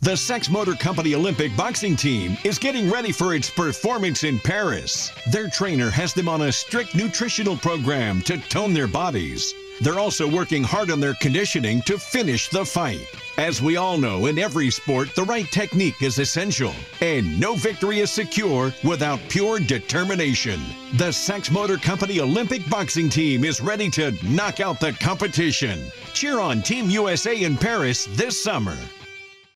The Sax Motor Company Olympic boxing team is getting ready for its performance in Paris. Their trainer has them on a strict nutritional program to tone their bodies. They're also working hard on their conditioning to finish the fight. As we all know, in every sport, the right technique is essential, and no victory is secure without pure determination. The Sax Motor Company Olympic boxing team is ready to knock out the competition. Cheer on Team USA in Paris this summer.